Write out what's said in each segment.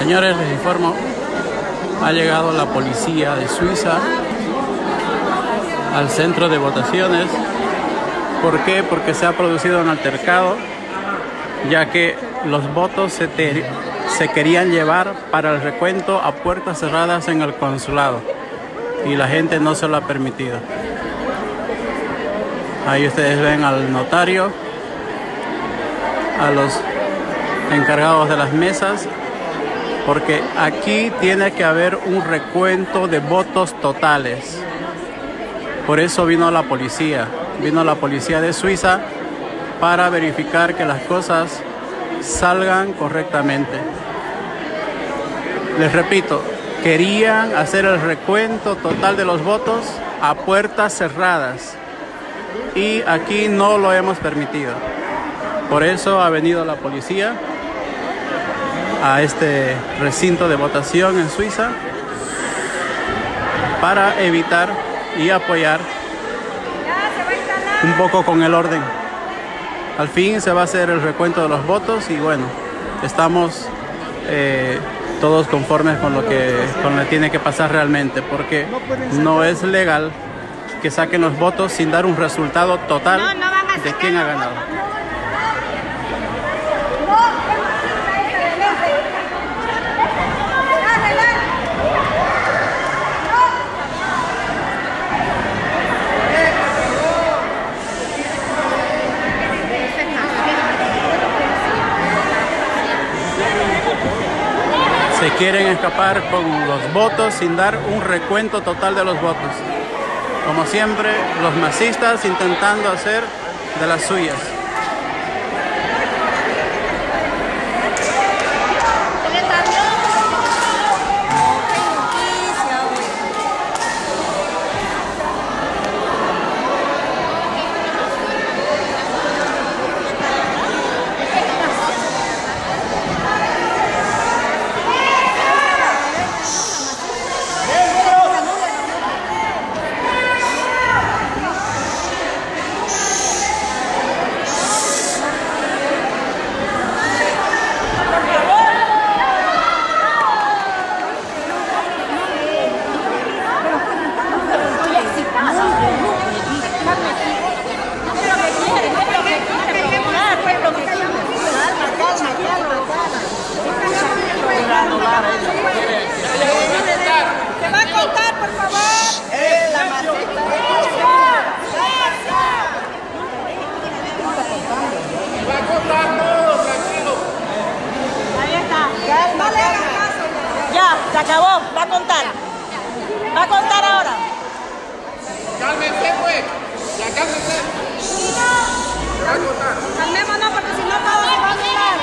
Señores, les informo, ha llegado la policía de Suiza al centro de votaciones. ¿Por qué? Porque se ha producido un altercado, ya que los votos se, querían llevar para el recuento a puertas cerradas en el consulado y la gente no se lo ha permitido. Ahí ustedes ven al notario, a los encargados de las mesas porque aquí tiene que haber un recuento de votos totales. Por eso vino la policía, vino la policía de Suiza para verificar que las cosas salgan correctamente. Les repito, querían hacer el recuento total de los votos a puertas cerradas y aquí no lo hemos permitido. Por eso ha venido la policía a este recinto de votación en Suiza para evitar y apoyar un poco con el orden. Al fin se va a hacer el recuento de los votos y bueno, estamos eh, todos conformes con lo que con lo que tiene que pasar realmente, porque no es legal que saquen los votos sin dar un resultado total de quién ha ganado. Se quieren escapar con los votos sin dar un recuento total de los votos. Como siempre, los masistas intentando hacer de las suyas. Se acabó, va a contar. Va a contar ahora. Cálmense pues. Ya cálmense. Va a contar. Calmémonos porque si no todo se va a mirar.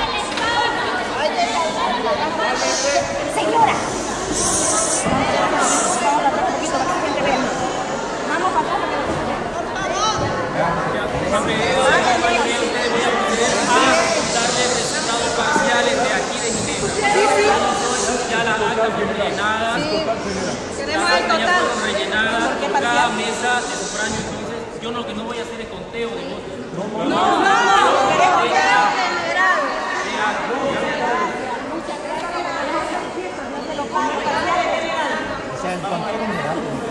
Señora. Vamos a pasar darle Queremos el total. Cada mesa de sufragio, entonces yo lo que no voy a hacer es conteo de votos. No, no, no, no queremos conteo general. O sea, en general.